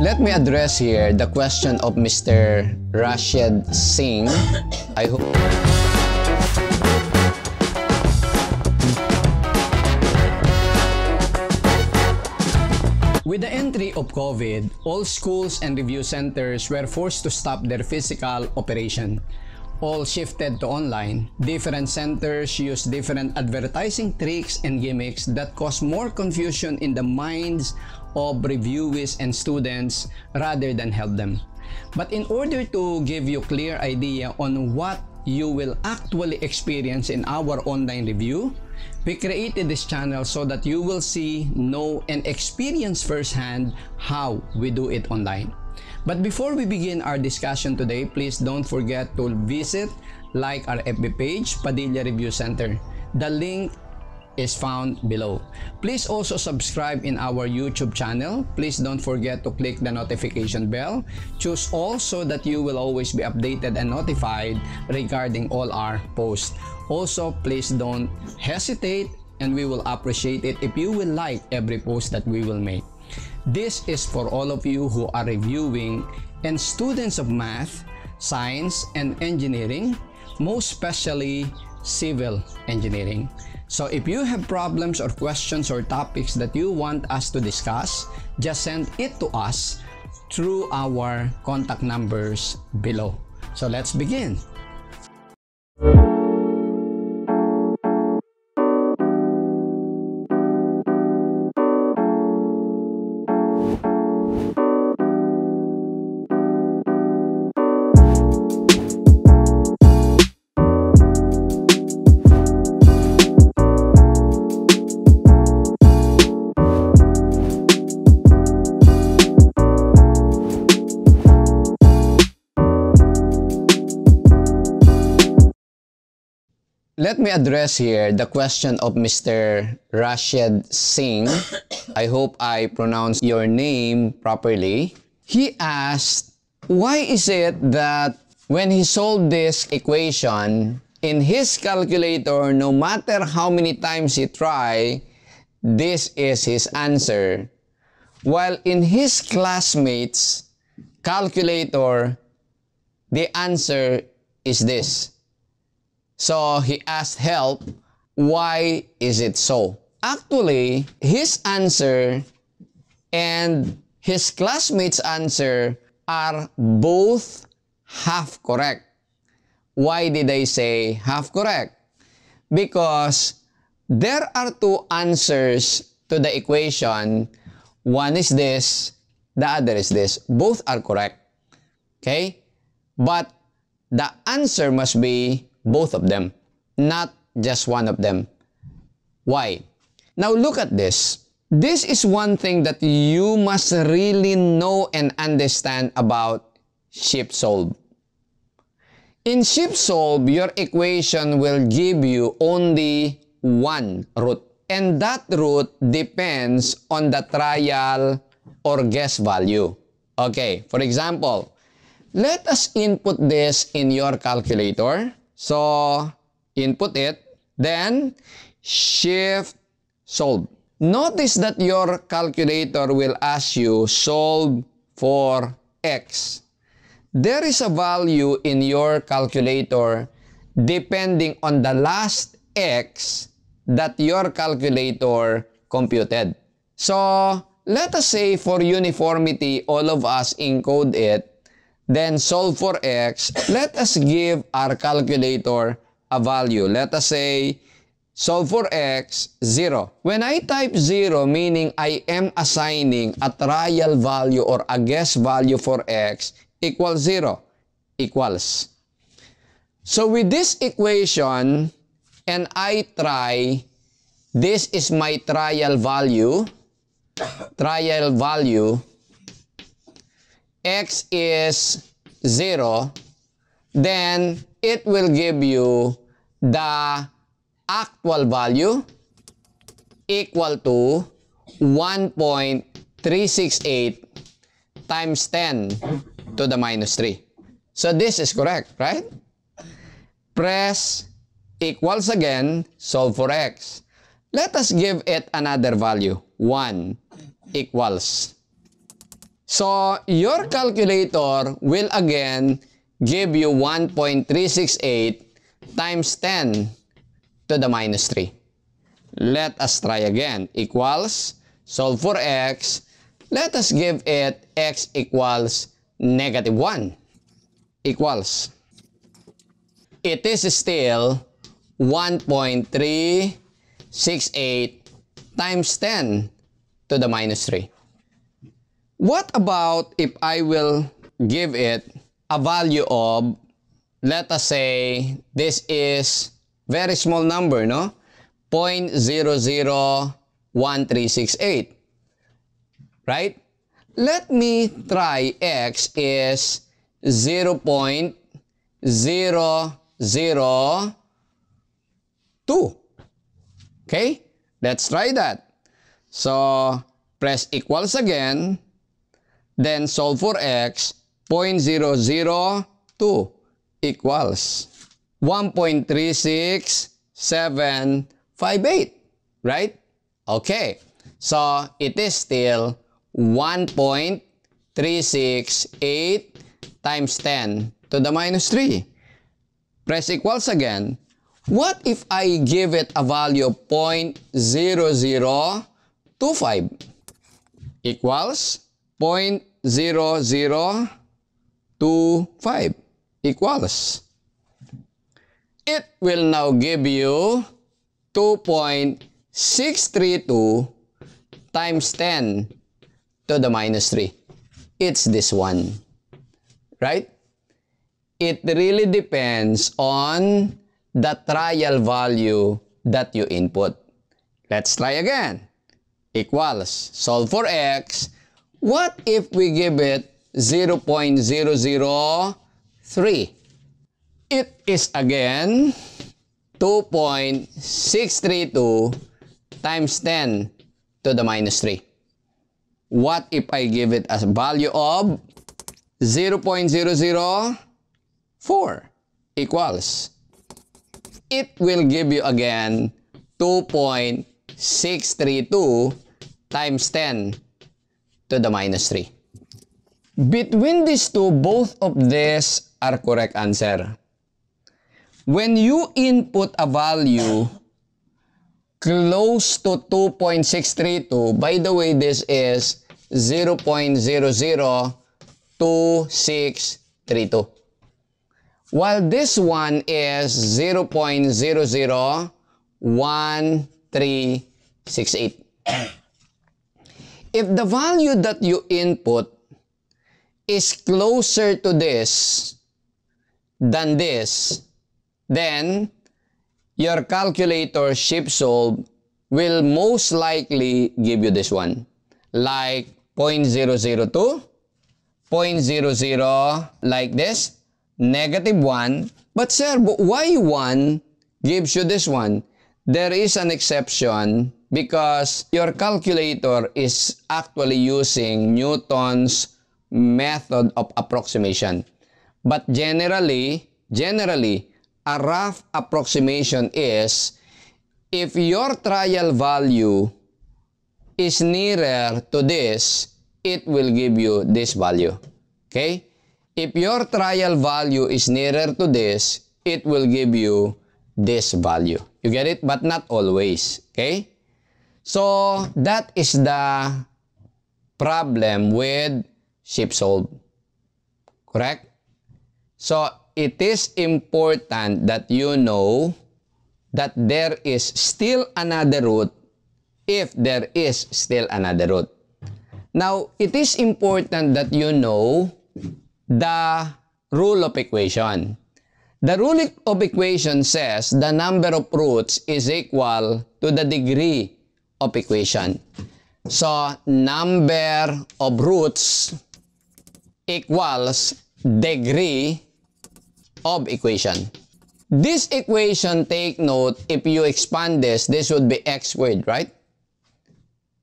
Let me address here the question of Mr. Rashid Singh. I hope With the entry of COVID, all schools and review centers were forced to stop their physical operation. All shifted to online. Different centers use different advertising tricks and gimmicks that cause more confusion in the minds of reviewees and students rather than help them. But in order to give you clear idea on what you will actually experience in our online review, we created this channel so that you will see, know, and experience firsthand how we do it online. But before we begin our discussion today, please don't forget to visit, like our FB page, Padilla Review Center. The link is found below. Please also subscribe in our YouTube channel. Please don't forget to click the notification bell. Choose all so that you will always be updated and notified regarding all our posts. Also, please don't hesitate and we will appreciate it if you will like every post that we will make. This is for all of you who are reviewing and students of math, science, and engineering, most especially civil engineering. So if you have problems or questions or topics that you want us to discuss, just send it to us through our contact numbers below. So let's begin. Address here the question of Mr. Rashid Singh. I hope I pronounced your name properly. He asked, why is it that when he solved this equation in his calculator, no matter how many times he tried, this is his answer. While in his classmates' calculator, the answer is this. So he asked help, why is it so? Actually, his answer and his classmates' answer are both half correct. Why did I say half correct? Because there are two answers to the equation. One is this, the other is this. Both are correct. Okay? But the answer must be both of them, not just one of them. Why? Now look at this. This is one thing that you must really know and understand about ShiftSolve. In ShiftSolve, your equation will give you only one root. And that root depends on the trial or guess value. Okay, for example, let us input this in your calculator. So, input it, then shift solve. Notice that your calculator will ask you solve for x. There is a value in your calculator depending on the last x that your calculator computed. So, let us say for uniformity, all of us encode it then solve for x. Let us give our calculator a value. Let us say solve for x, 0. When I type 0, meaning I am assigning a trial value or a guess value for x equals 0, equals. So with this equation, and I try, this is my trial value, trial value, x is 0, then it will give you the actual value equal to 1.368 times 10 to the minus 3. So this is correct, right? Press equals again, solve for x. Let us give it another value, 1 equals So, your calculator will again give you 1.368 times 10 to the minus 3. Let us try again. Equals, solve for x. Let us give it x equals negative 1. Equals. It is still 1.368 times 10 to the minus 3. What about if I will give it a value of, let us say, this is very small number, no? 0.001368. Right? Let me try x is 0.002. Okay? Let's try that. So, press equals again. Then solve for x. 0.002 equals 1.36758. Right? Okay. So, it is still 1.368 times 10 to the minus 3. Press equals again. What if I give it a value of 0.0025 equals 0.0025 equals it will now give you 2.632 times 10 to the minus 3. It's this one. Right? It really depends on the trial value that you input. Let's try again. Equals, solve for x. What if we give it 0.003? It is again 2.632 times 10 to the minus 3. What if I give it a value of 0.004 equals it will give you again 2.632 times 10 to the minus 3. Between these two, both of these are correct answer. When you input a value close to 2.632, by the way, this is 0.002632. While this one is 0.001368. if the value that you input is closer to this than this, then your calculator ShiftSolve will most likely give you this one. Like 0.002, 0.00 like this, negative 1. But sir, why 1 gives you this one? There is an exception because your calculator is actually using Newton's method of approximation. But generally, generally, a rough approximation is if your trial value is nearer to this, it will give you this value. Okay? If your trial value is nearer to this, it will give you this value. You get it? But not always. Okay? So, that is the problem with ShipSolve. Correct? So, it is important that you know that there is still another route if there is still another route. Now, it is important that you know the rule of equation. The rule of equation says the number of roots is equal to the degree of equation. So, number of roots equals degree of equation. This equation, take note, if you expand this, this would be x squared, right?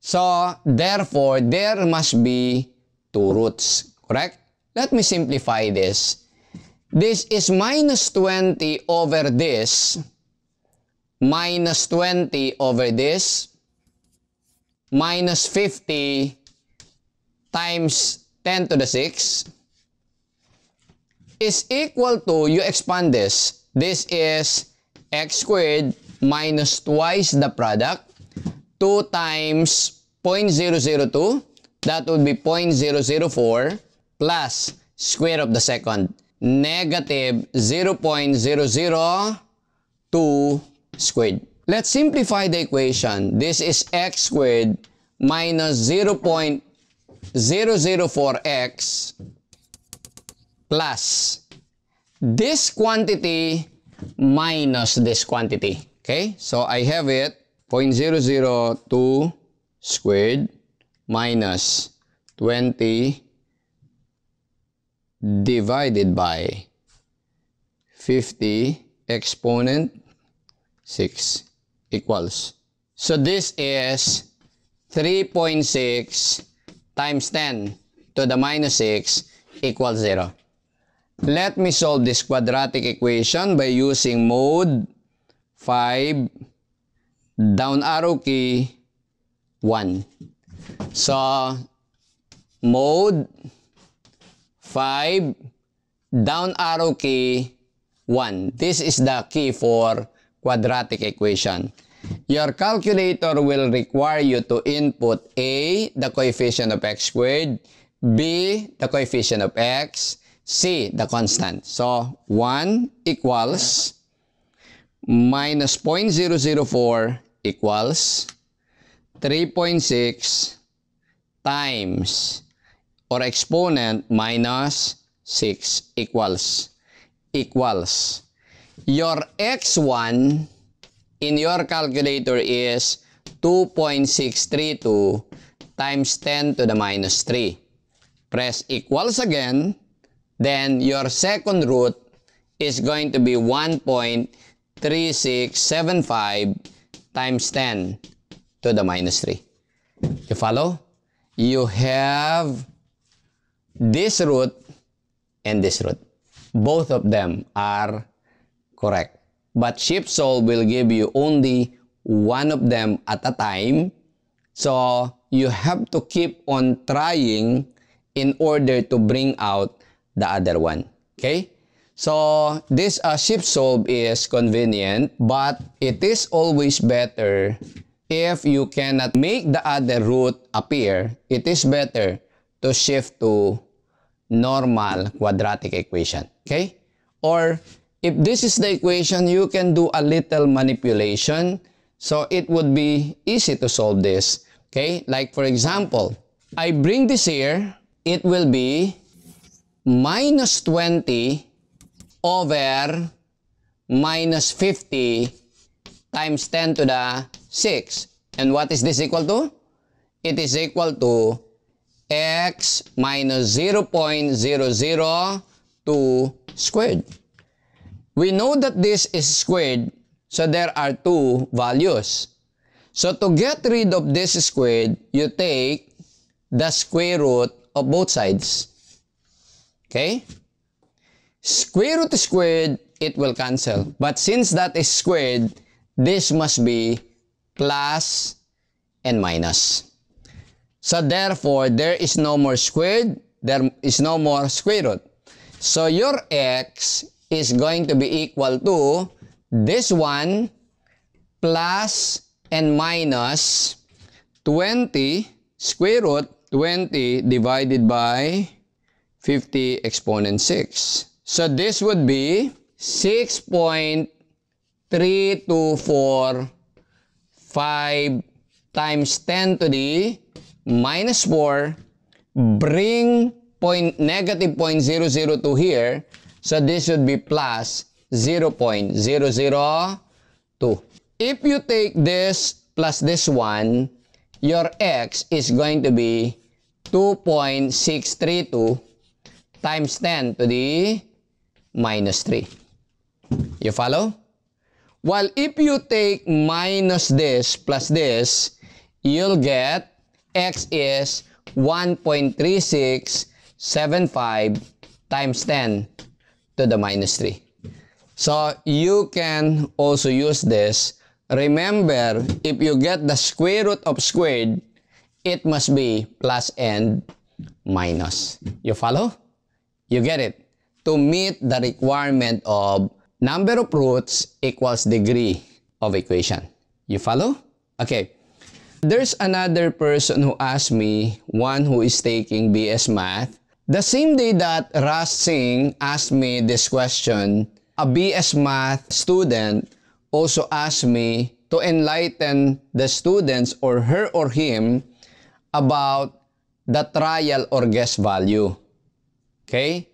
So, therefore, there must be two roots, correct? Let me simplify this. This is minus 20 over this, minus 20 over this, minus 50 times 10 to the 6 is equal to, you expand this, this is x squared minus twice the product, 2 times 0.002, that would be 0.004, plus square of the second, negative 0.002 squared. Let's simplify the equation. This is x squared minus 0.004x plus this quantity minus this quantity. Okay, so I have it 0.002 squared minus 20 divided by 50 exponent 6 equals. So this is 3.6 times 10 to the minus 6 equals 0. Let me solve this quadratic equation by using mode 5 down arrow key 1. So, mode 5 down arrow key 1. This is the key for quadratic equation. Your calculator will require you to input A, the coefficient of x squared, B, the coefficient of x, C, the constant. So, 1 equals minus 0.004 equals 3.6 times or exponent minus 6 equals equals your x1 in your calculator is 2.632 times 10 to the minus 3. Press equals again then your second root is going to be 1.3675 times 10 to the minus 3. You follow? You have this root and this root. Both of them are correct. But ShiftSolve will give you only one of them at a time. So you have to keep on trying in order to bring out the other one. Okay? So, this uh, ShiftSolve is convenient, but it is always better if you cannot make the other root appear, it is better to shift to normal quadratic equation. Okay? Or, if this is the equation, you can do a little manipulation. So, it would be easy to solve this. Okay? Like, for example, I bring this here, it will be minus 20 over minus 50 times 10 to the 6. And what is this equal to? It is equal to x minus 0.002 squared. We know that this is squared, so there are two values. So to get rid of this squared, you take the square root of both sides. Okay? Square root squared, it will cancel. But since that is squared, this must be plus and minus. So therefore, there is no more squared, there is no more square root. So your x is going to be equal to this one plus and minus 20 square root 20 divided by 50 exponent 6. So this would be 6.3245 times 10 to the minus 4. Bring point negative 0.002 here. So this would be plus 0.002. If you take this plus this one, your x is going to be 2.632 times 10 to the minus 3. You follow? While if you take minus this plus this, you'll get x is 1.3675 times 10 to the minus 3. So you can also use this. Remember, if you get the square root of squared, it must be plus and minus. You follow? You get it? To meet the requirement of number of roots equals degree of equation. You follow? Okay. There's another person who asked me, one who is taking BS Math. The same day that Ras Singh asked me this question, a BS Math student also asked me to enlighten the students or her or him about the trial or guess value. Okay?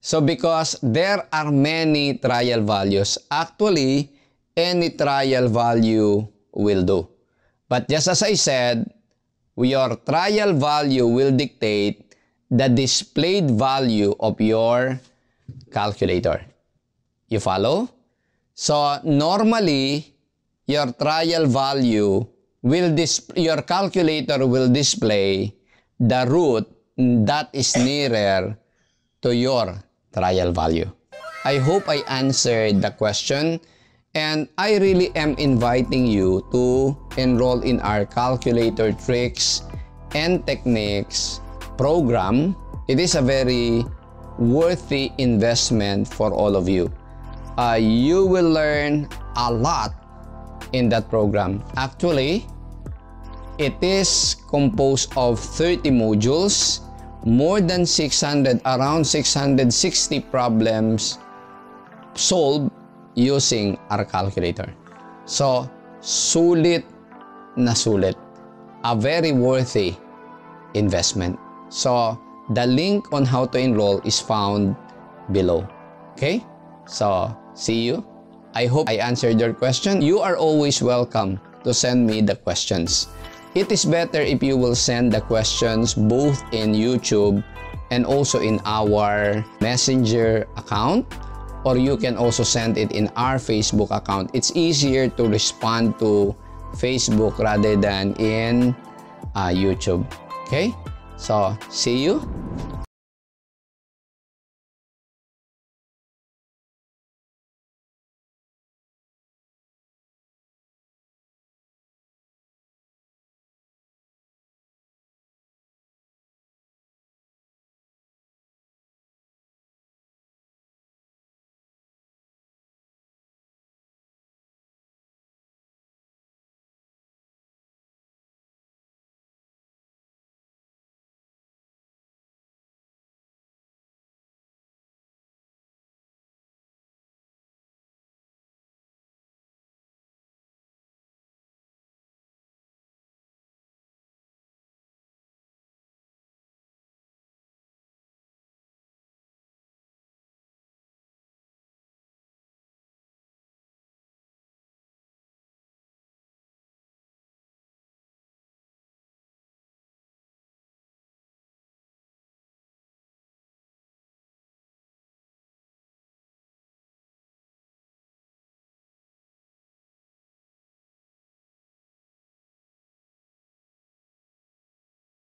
So because there are many trial values, actually, any trial value will do. But just as I said, your trial value will dictate the displayed value of your calculator. You follow? So normally, your trial value will your calculator will display the root that is nearer to your trial value. I hope I answered the question and I really am inviting you to enroll in our calculator tricks and techniques program. It is a very worthy investment for all of you uh, you will learn a lot in that program. Actually, it is composed of 30 modules, more than 600, around 660 problems solved using our calculator. So, sulit na sulit. A very worthy investment. So, the link on how to enroll is found below. Okay? So, See you. I hope I answered your question. You are always welcome to send me the questions. It is better if you will send the questions both in YouTube and also in our Messenger account or you can also send it in our Facebook account. It's easier to respond to Facebook rather than in uh, YouTube. Okay? So, see you